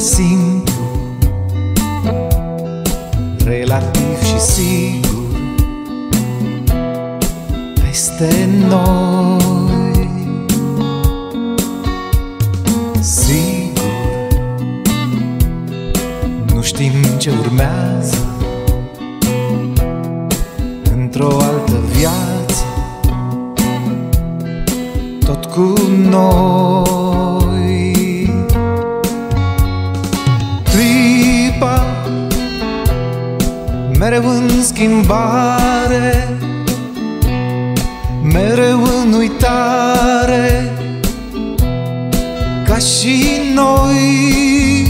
simplu Relativ și sigur Peste noi. Sigur Nu știm ce urmează Într-o altă viață Tot cu noi. Mereu în schimbare mereu în uitare Ca și noi.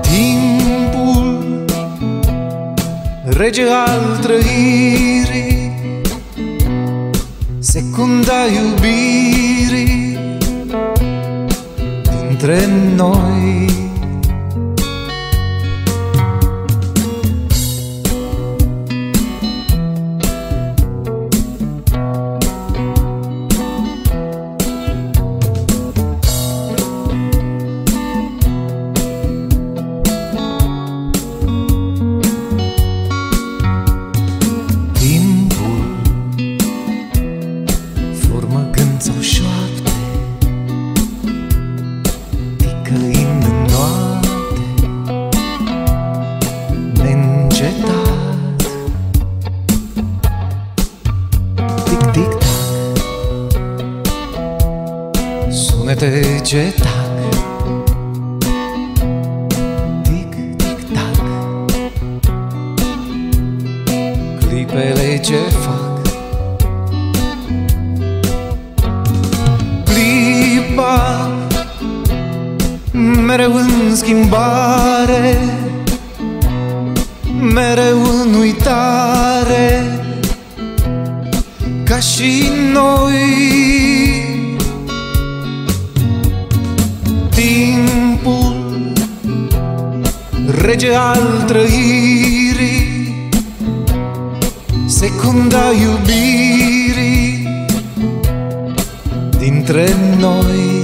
Timpul Rege al trăirii Secunda iubirii Dintre noi Ticăind în noapte Neîncetat. Tic-tic-tac Sunete ce tac. Tic-tic-tac Clipele ce fac Mereu în schimbare Mereu în uitare Ca și noi. Timpul Rege al trăirii Secunda iubirii dintre noi